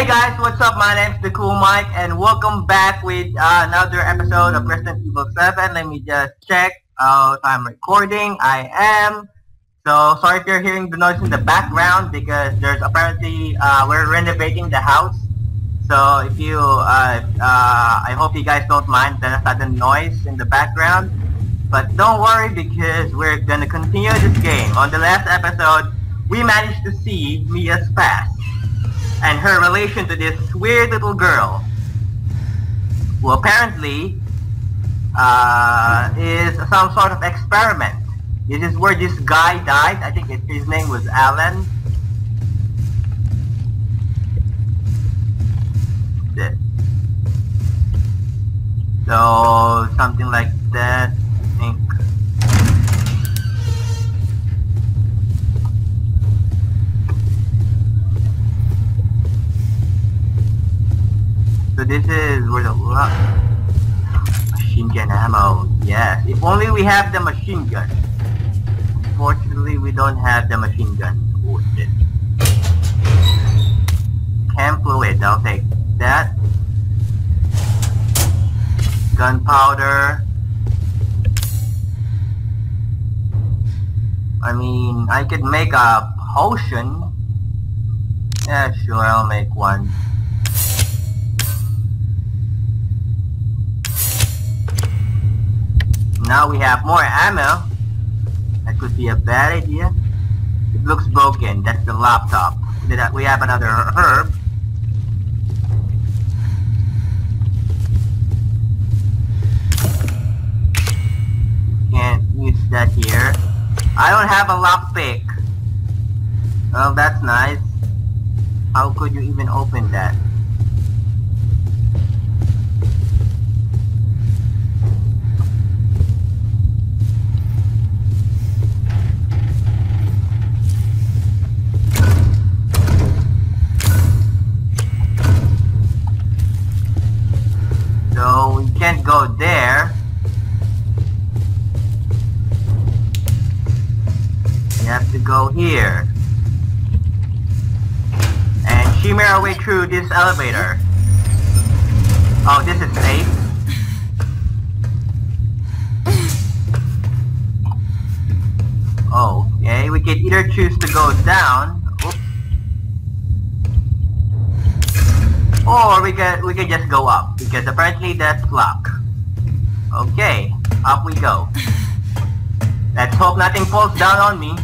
Hey guys, what's up? My name's The Cool Mike and welcome back with uh, another episode of Resident Evil 7. Let me just check uh, if I'm recording. I am. So sorry if you're hearing the noise in the background because there's apparently, uh, we're renovating the house. So if you, uh, uh, I hope you guys don't mind the sudden noise in the background. But don't worry because we're gonna continue this game. On the last episode, we managed to see Mia's past and her relation to this weird little girl who apparently uh, is some sort of experiment. This is where this guy died. I think it, his name was Alan. So something like that. I think. This is where the lock. Machine gun ammo. Yes. If only we have the machine gun. Unfortunately, we don't have the machine gun. Oh shit. Chem fluid. I'll take that. Gunpowder. I mean, I could make a potion. Yeah, sure, I'll make one. Now we have more ammo. That could be a bad idea. It looks broken. That's the laptop. We have another herb. Can't use that here. I don't have a lockpick. Well, that's nice. How could you even open that? This elevator. Oh, this is safe. Oh, okay. We can either choose to go down. Or we can we can just go up because apparently that's locked. Okay, up we go. Let's hope nothing falls down on me.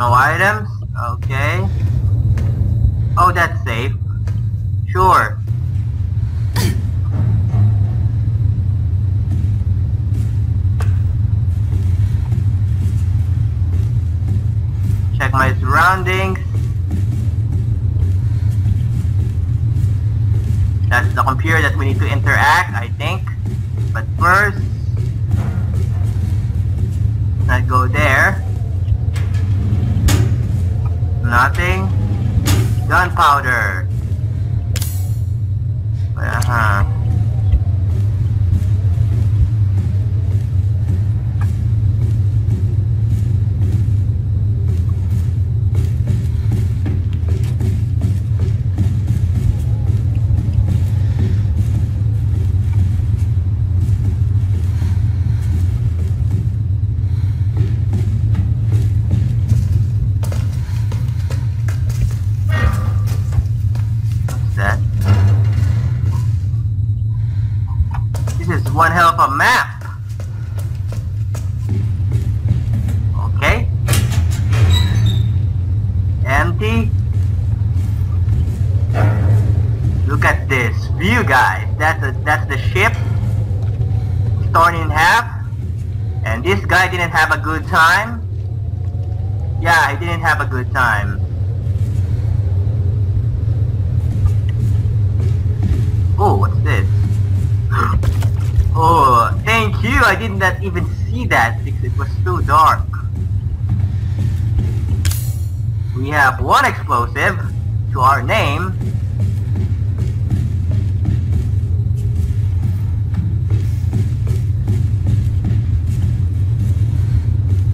No items? Okay. Oh, that's safe. Sure. Check my surroundings. That's the computer that we need to interact, I think. But first, let's go there. Nothing. Gunpowder. Uh-huh. What's one hell of a map. Okay. Empty. Look at this view, guys. That's a, that's the ship torn in half. And this guy didn't have a good time. Yeah, he didn't have a good time. Oh, what's this? Oh, thank you. I did not even see that because it was too dark. we have one explosive to our name.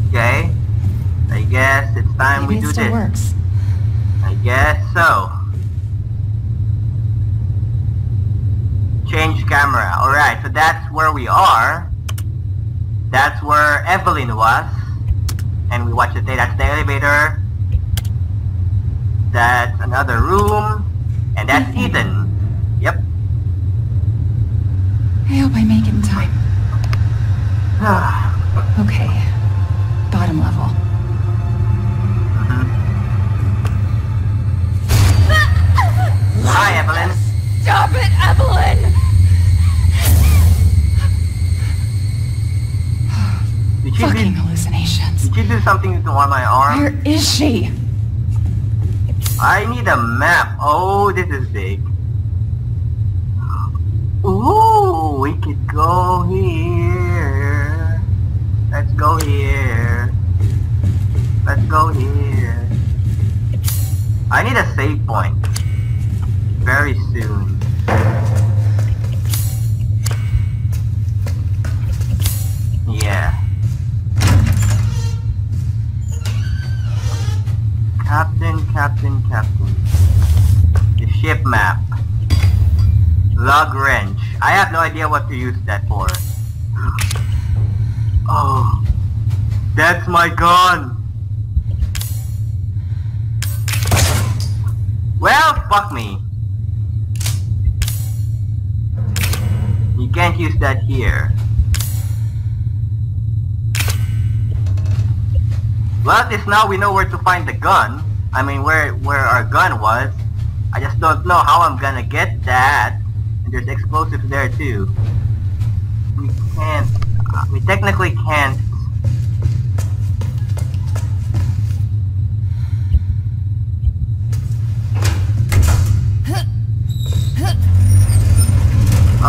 Okay. I guess it's time Maybe we it do still this. works. I guess so. Change camera. Alright, so that's where we are. That's where Evelyn was. And we watch the day. That's the elevator. That's another room. And that's Mhm. Ethan. Yep. I hope I make it in time. Okay. Bottom level. Mhm. Hi, Evelyn. Stop it, Evelyn! Did you, Fucking do, hallucinations. did you do something to on my arm? Where is she? I need a map. Oh, this is big. Ooh, we could go here. Let's go here. Let's go here. I need a save point. Very soon. Yeah. Captain, Captain, Captain. The ship map. Lug wrench. I have no idea what to use that for. Oh. That's my gun! Well, fuck me. You can't use that here. Well, at least now we know where to find the gun. I mean, where where our gun was. I just don't know how I'm gonna get that. And there's explosives there too. We can't. we technically can't.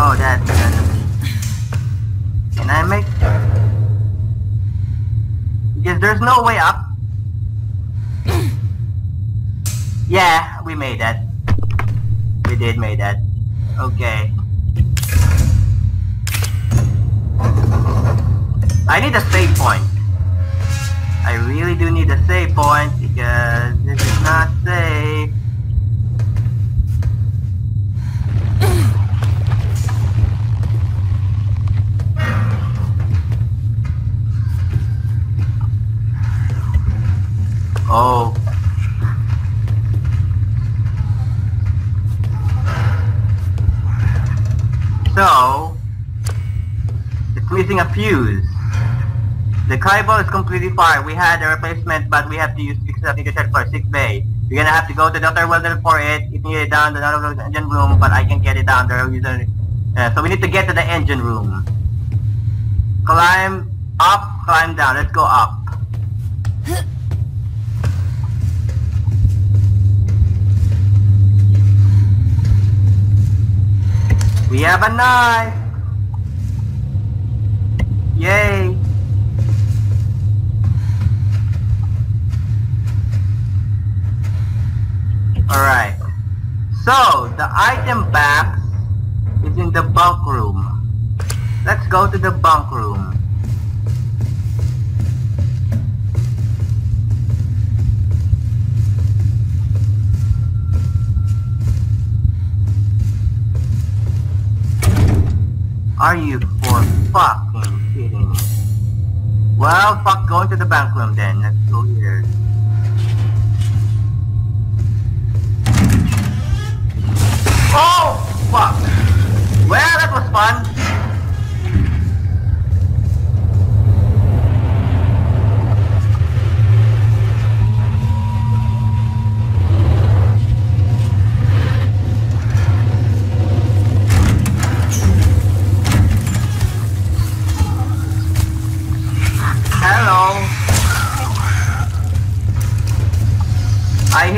Oh, that's. Can I make? Because there's no way up. Yeah, we made that. We did make that. Okay. I need a save point. I really do need a save point because this is not safe. Oh. So, it's missing a fuse. The cable is completely fired. We had a replacement, but we have to use something to check for 6 bay. We're gonna have to go to Dr. Weldon for it. It down to the engine room, but I can get it down there. Uh, so we need to get to the engine room. Climb up, climb down. Let's go up. We have a knife! Yay! Alright. So, the item box is in the bunk room. Let's go to the bunk room. Are you for fucking kidding me? Well, fuck, going to the bank room then. Let's go here. Oh, fuck. Well, that was fun.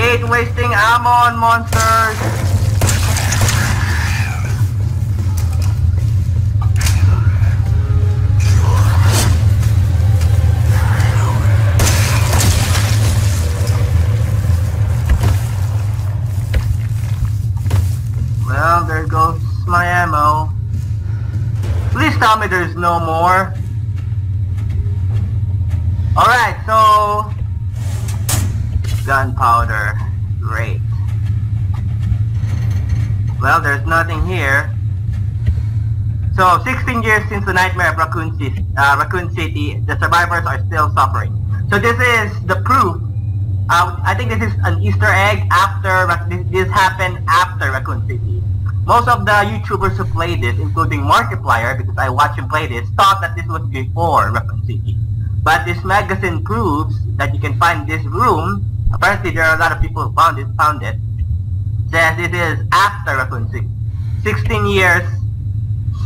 hate wasting I'm on monsters. Well, there goes my ammo. Please tell me there's no more. Alright, so... Gunpowder. There's nothing here. So, 16 years since the nightmare of Raccoon City, uh, Raccoon City, the survivors are still suffering. So this is the proof. Uh, I think this is an Easter egg after, this, this happened after Raccoon City. Most of the YouTubers who played this, including Markiplier, because I watched him play this, thought that this was before Raccoon City. But this magazine proves that you can find this room. Apparently there are a lot of people who found it, found it. Says this is after Raccoon City. 16 years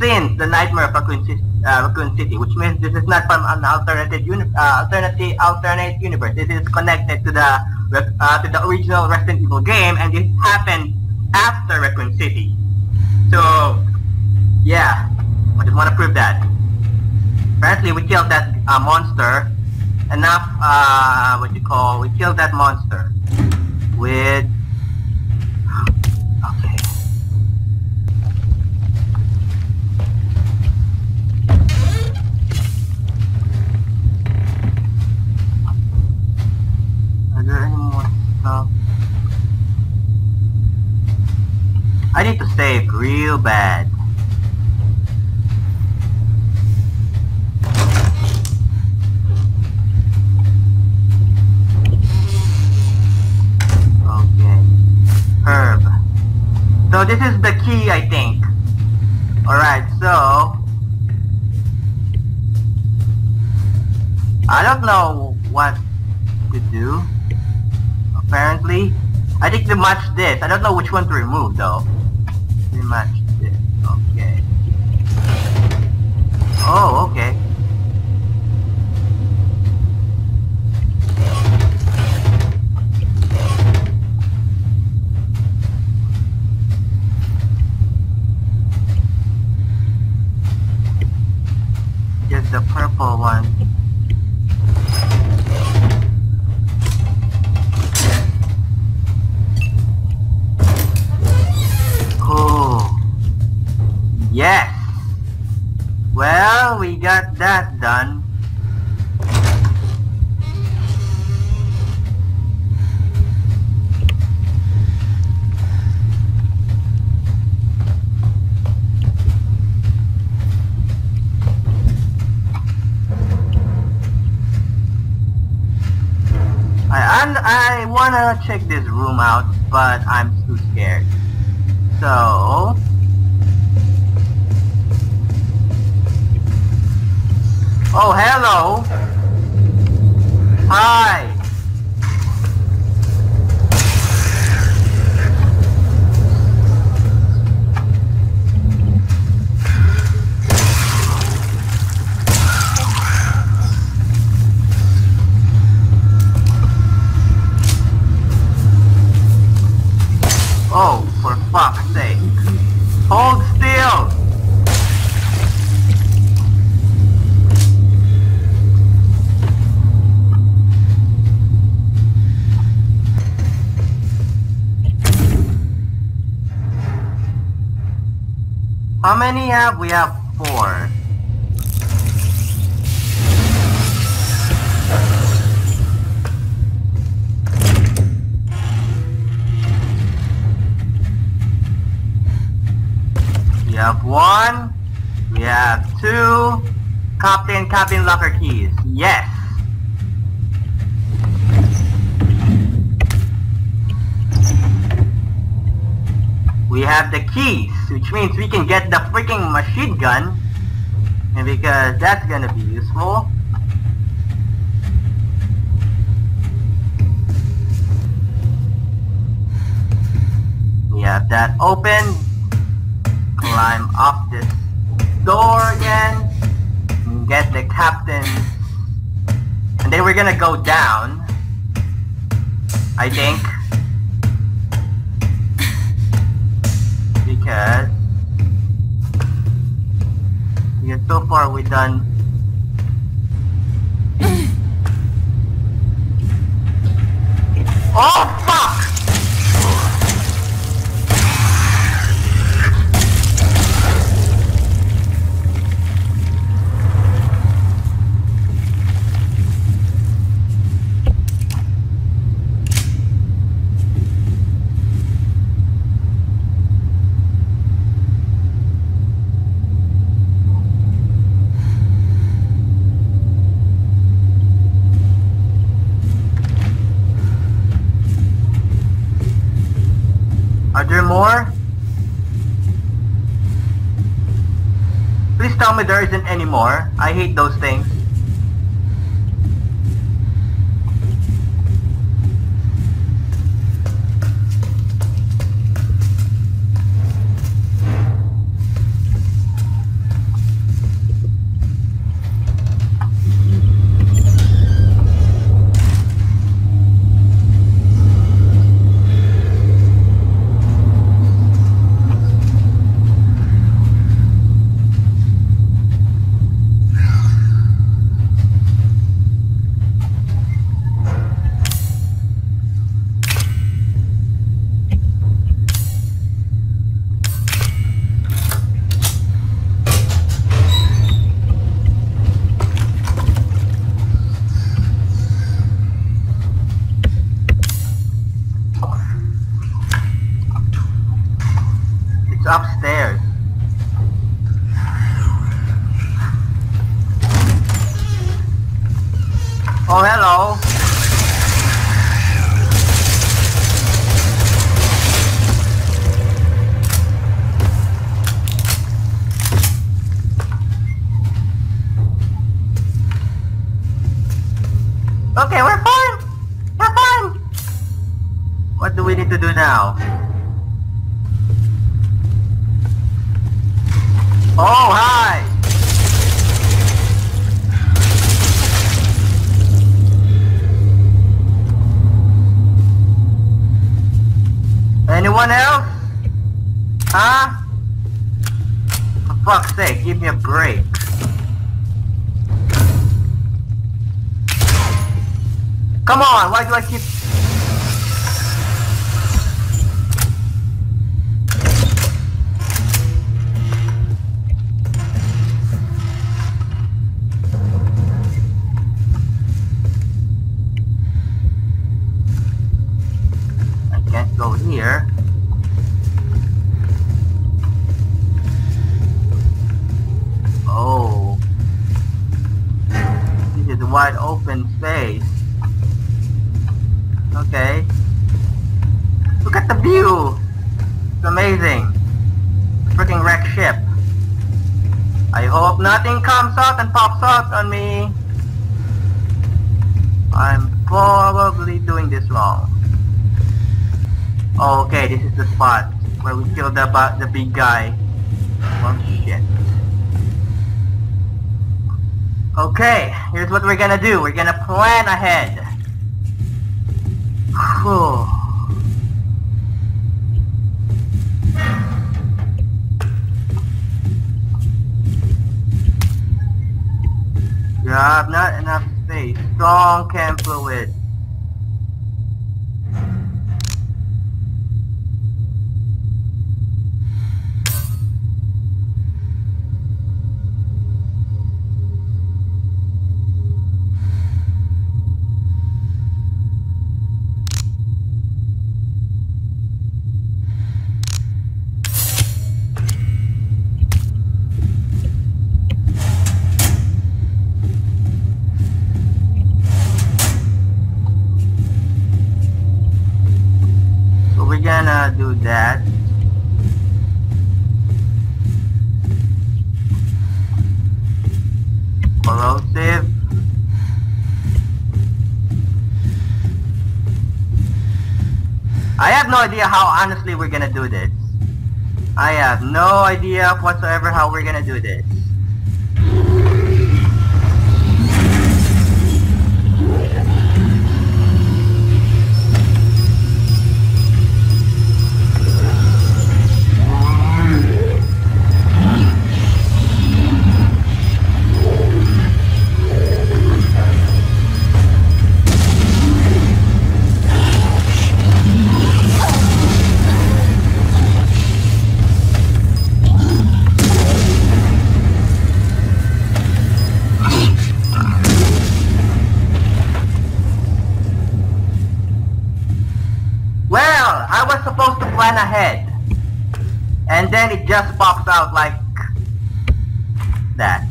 since the Nightmare of Raccoon, uh, Raccoon City, which means this is not from an alternative, uni uh, alternative, alternate universe. This is connected to the uh, to the original Resident Evil game, and this happened after Raccoon City. So, yeah, I just want to prove that. Apparently, we killed that uh, monster. Enough, uh, what you call, we killed that monster with I need to save real bad. Okay. Herb. So this is the key, I think. Alright, so... I don't know what to do. Apparently. I think to match this. I don't know which one to remove though pretty much Hi. Have we? have four. We have one. We have two. Captain, cabin locker keys. Yes. We have the keys, which means we can get the freaking machine gun. And because that's gonna be useful. We have that open. Climb up this door again. Get the captain. And then we're gonna go down. I think. Because because so far we done Oh fuck! More? Please tell me there isn't any more. I hate those things. It's upstairs. Oh, hello. Okay, we're fine. We're fine. What do we need to do now? Oh, hi! Anyone else? Huh? For fuck's sake, give me a break. Come on, why do I keep... comes out and pops out on me. I'm probably doing this wrong. Okay, this is the spot where we killed the, the big guy. Oh shit. Okay, here's what we're gonna do. We're gonna plan ahead. Whew. Have not enough space. Strong chem fluid. That. Corrosive. I have no idea how honestly we're gonna do this. I have no idea whatsoever how we're gonna do this. plan ahead. And then it just pops out like that.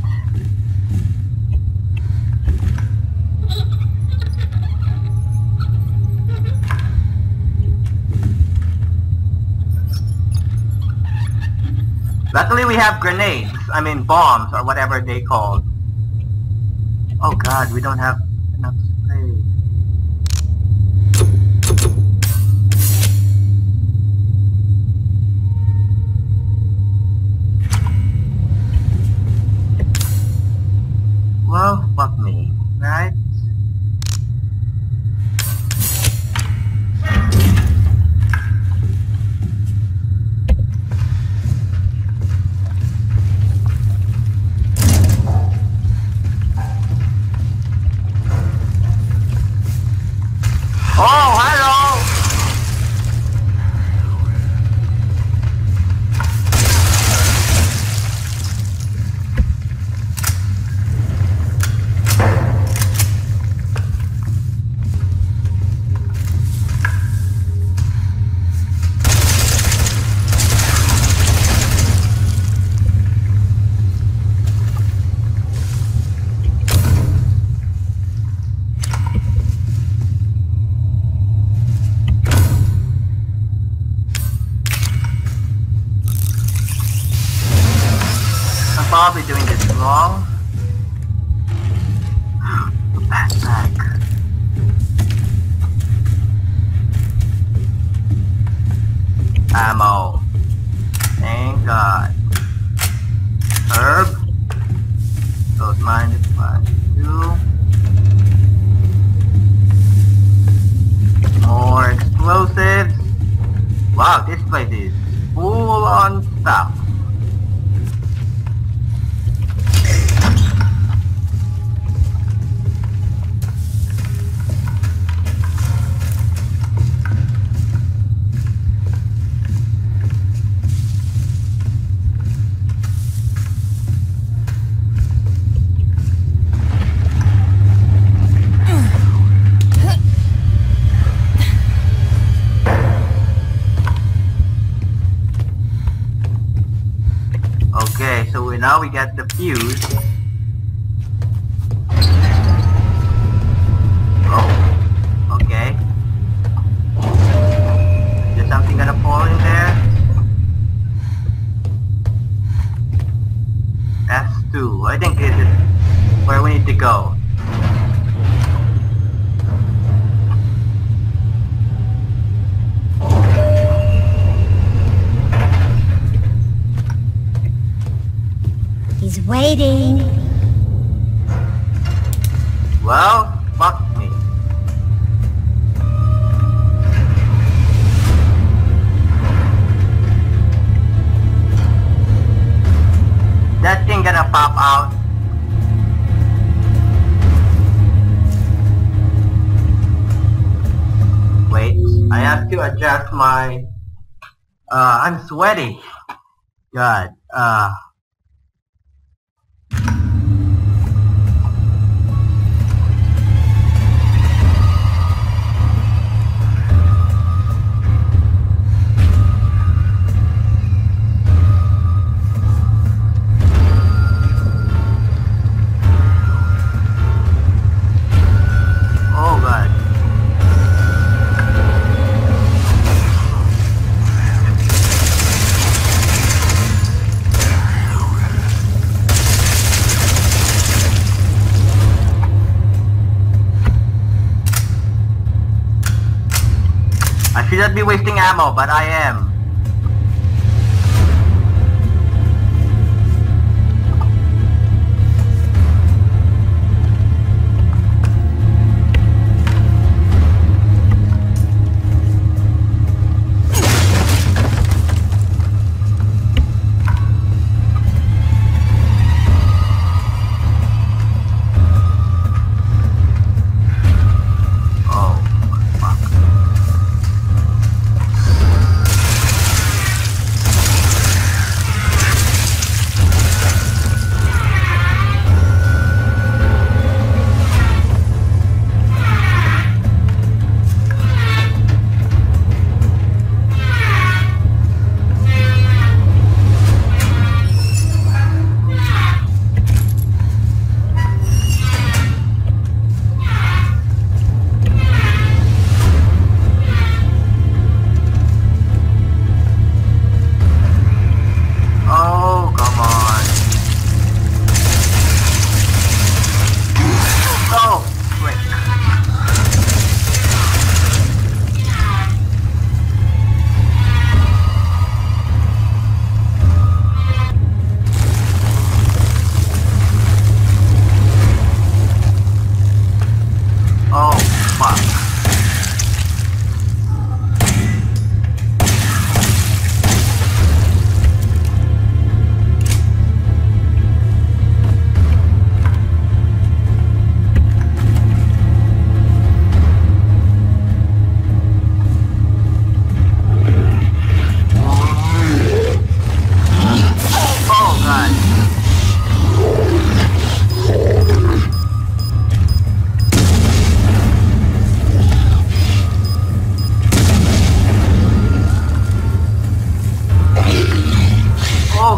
Luckily we have grenades, I mean bombs or whatever they called. Oh god, we don't have Mind. Waiting. Well, fuck me. That thing gonna pop out. Wait, I have to adjust my... Uh, I'm sweating. God, uh... shouldn't be wasting ammo, but I am.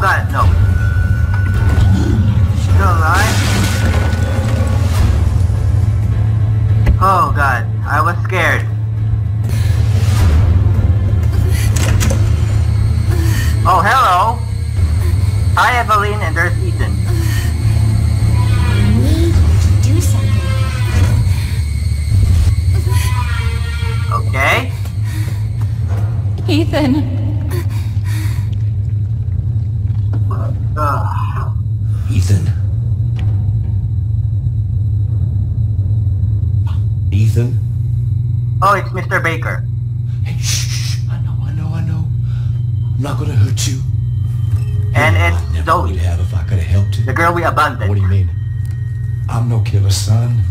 Still alive? Oh god, I was scared. I it's would have if I could have helped you. the girl we abandoned. What do you mean? I'm no killer, son.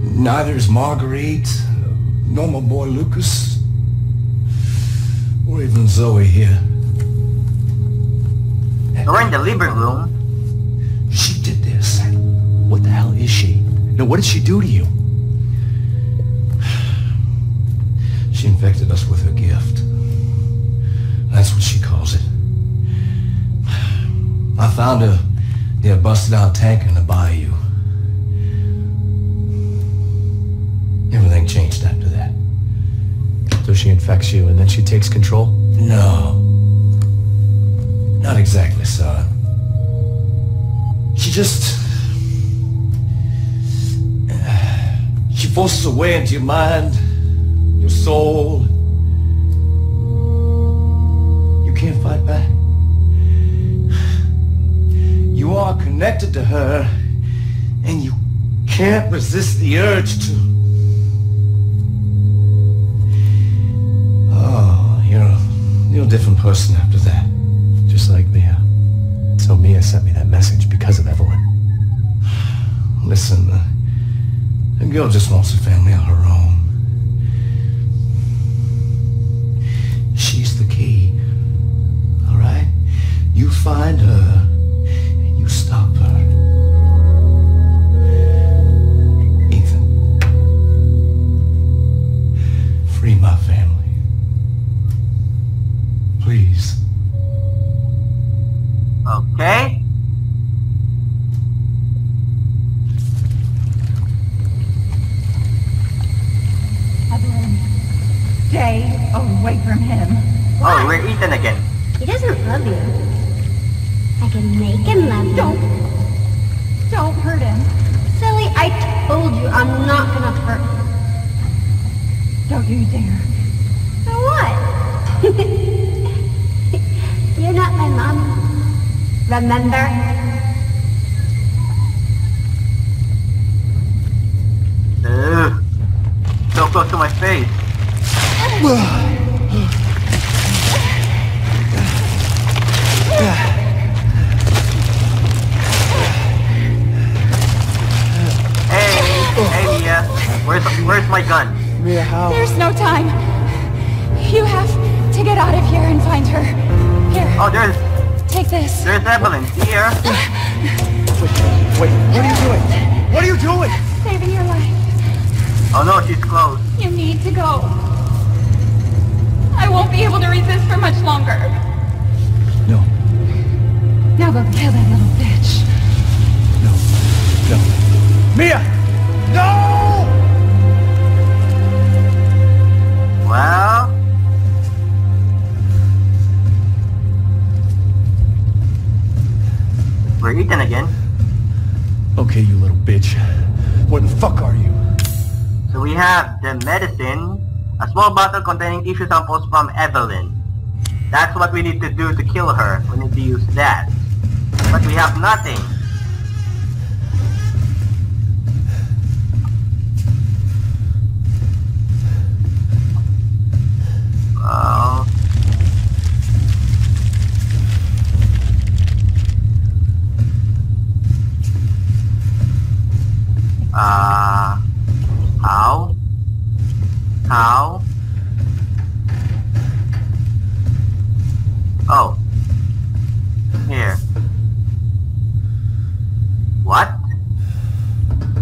Neither is Marguerite, nor my boy Lucas, or even Zoe here. We're in the living room. She did this. What the hell is she? Now, what did she do to you? Found her near a busted out tank in the bayou. Everything changed after that. So she infects you and then she takes control? No. Not exactly, son. She just... She forces her way into your mind, your soul. You can't fight back. Are connected to her, and you can't resist the urge to... Oh, you're a, you're a different person after that. Just like Mia. So Mia sent me that message because of Evelyn. Listen, uh, the girl just wants a family of her own. She's the key. All right? You find her stop her. Ethan. Free my family. Please. Okay? Evelyn. Stay away from him. Oh, we're Ethan again. He doesn't love you. I can make him love you. Don't. Don't Remember? Ugh. So close to my face. Hey, hey Mia. Where's where's my gun? Mia, There's no time. You have to get out of here and find her. Here, Oh, there's take this. there's Evelyn. Here. Wait, what are you doing? What are you doing? Saving your life. Oh no, she's close. You need to go. I won't be able to resist for much longer. No, Now go kill that little bitch. no, no. Mia! No! Well, we're Ethan again. Okay, you little bitch. What the fuck are you? So we have the medicine, a small bottle containing tissue samples from Evelyn. That's what we need to do to kill her. We need to use that. But we have nothing. Well, uh, how? How? Oh. Here. What?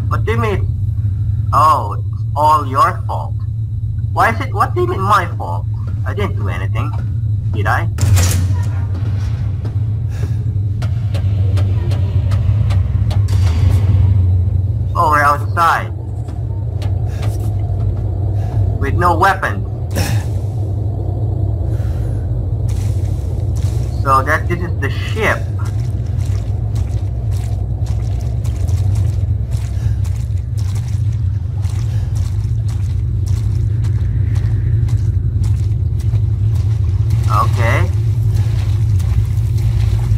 What do you mean? Oh, it's all your fault. Why is it, what do you mean my fault? I didn't do anything. Did I? with no weapons. So that this is the ship. Okay.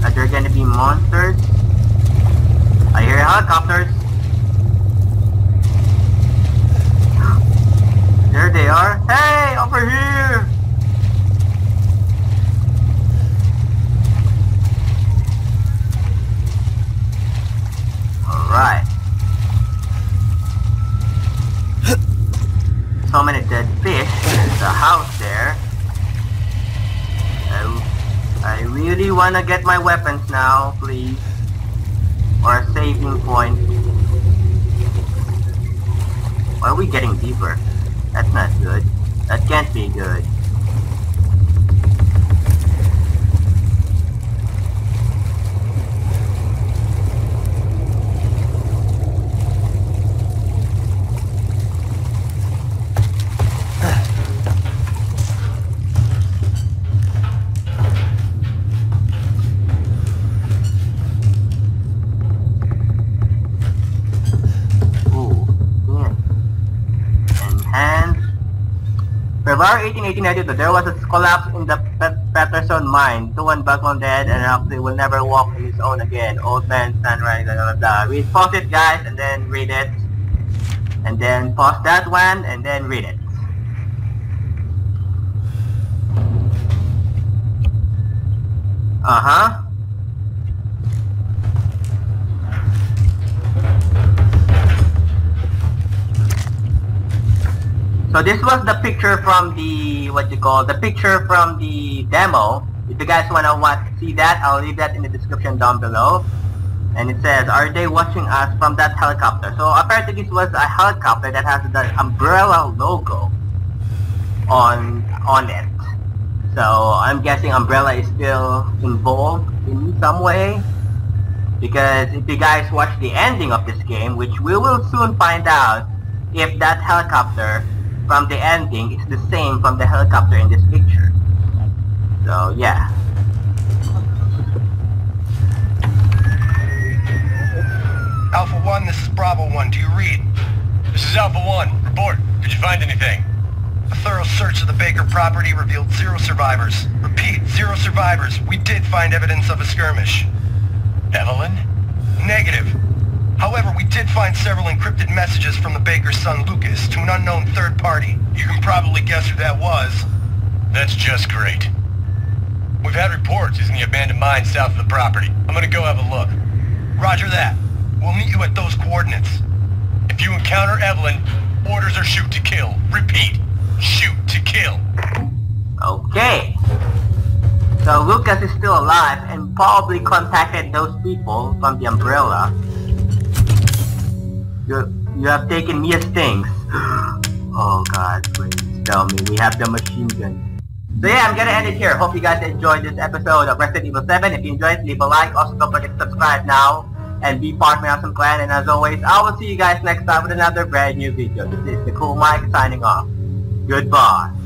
Are there gonna be monsters? I hear helicopters. There they are. Hey, over here! Alright. So many dead fish. There's a house there. I, I really want to get my weapons now, please. Or a saving point. Why are we getting deeper? That's not good. That can't be good. 1892, there was a collapse in the Pet- Peterson mine. Two one on dead and Huxley will never walk his own again. Old man sunrise, blah, blah, blah. Read, pause it guys, and then read it. And then pause that one, and then read it. Uh-huh. So this was the picture from the what you call the picture from the demo. If you guys wanna watch see that, I'll leave that in the description down below. And it says, "Are they watching us from that helicopter?" So apparently this was a helicopter that has the umbrella logo on on it. So I'm guessing Umbrella is still involved in some way. Because if you guys watch the ending of this game, which we will soon find out if that helicopter from the ending is the same from the helicopter in this picture. So yeah. Alpha 1, this is Bravo 1. Do you read? This is Alpha One. Report. Did you find anything? A thorough search of the Baker property revealed zero survivors. Repeat, zero survivors. We did find evidence of a skirmish. Evelyn? Negative. However, we did find several encrypted messages from the Baker's son Lucas to an unknown third party. You can probably guess who that was. That's just great. We've had reports he's in the abandoned mine south of the property. I'm gonna go have a look. Roger that. We'll meet you at those coordinates. If you encounter Evelyn, orders are shoot to kill. Repeat, shoot to kill. Okay. So Lucas is still alive and probably contacted those people from the umbrella. You, you have taken Mia's things. Oh god, please tell me we have the machine gun. So yeah, I'm gonna end it here. Hope you guys enjoyed this episode of Resident Evil 7. If you enjoyed, leave a like. Also, don't forget to subscribe now and be part of my awesome clan. And as always, I will see you guys next time with another brand new video. This is DaCoolMike signing off. Goodbye.